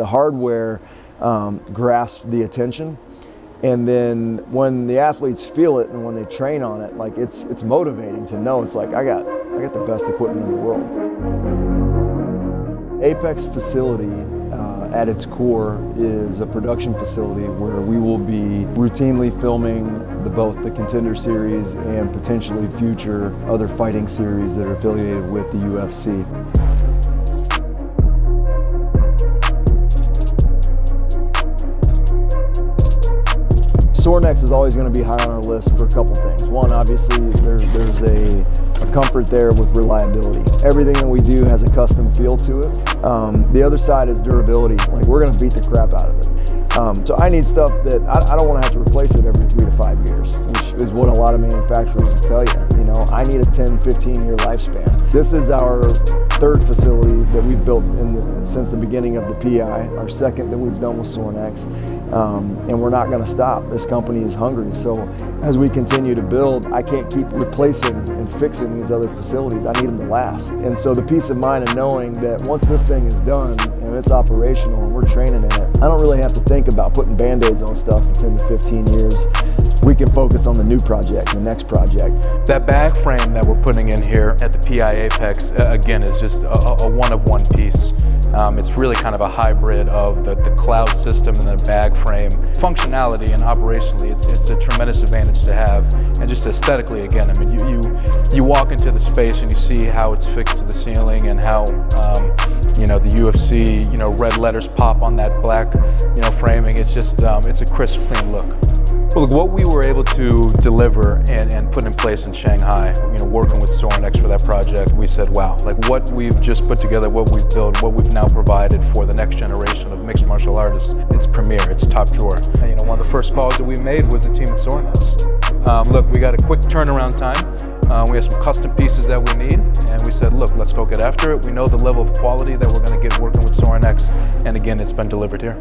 The hardware um, grasps the attention. And then when the athletes feel it and when they train on it like it's it's motivating to know it's like i got i got the best equipment in the world. Apex facility uh, at its core is a production facility where we will be routinely filming the, both the contender series and potentially future other fighting series that are affiliated with the ufc Sorinex is always going to be high on our list for a couple things. One, obviously, there's, there's a, a, comfort there with reliability. Everything that we do has a custom feel to it. Um, the other side is durability. Like, we're going to beat the crap out of it. Um, so I need stuff that I, I don't want to have to replace it every three to five years, which is what a lot of manufacturers will tell you. You know, 10, 15 year lifespan. This is our third facility that we've built the, since the beginning of the PI, our second that we've done with Sorinex, um, and we're not going to stop. This company is hungry, so as we continue to build, I can't keep replacing and fixing these other facilities. I need them to last. And so the peace of mind of knowing that once this thing is done and it's operational and we're training in it, I don't really have to think about putting band-aids on stuff for 10 to 15 years we can focus on the new project, the next project. That bag frame that we're putting in here at the PI Apex, uh, again, is just a, a one-of-one piece. Um, it's really kind of a hybrid of the, the cloud system and the bag frame. Functionality and operationally, it's, it's a tremendous advantage to have. And just aesthetically, again, I mean, you, you, you walk into the space and you see how it's fixed to the ceiling and how, um, you know, the UFC, you know, red letters pop on that black, you know, framing. It's just, um, it's a crisp, clean look. Look, what we were able to deliver and, and put in place in Shanghai, you know, working with Sorinex for that project, we said, wow, like what we've just put together, what we've built, what we've now provided for the next generation of mixed martial artists, it's premier, it's top drawer. And, you know, one of the first calls that we made was the team at Sorinex. Um, look, we got a quick turnaround time. Uh, we have some custom pieces that we need, and we said, look, let's go get after it. We know the level of quality that we're going to get working with Sorinex, and again, it's been delivered here.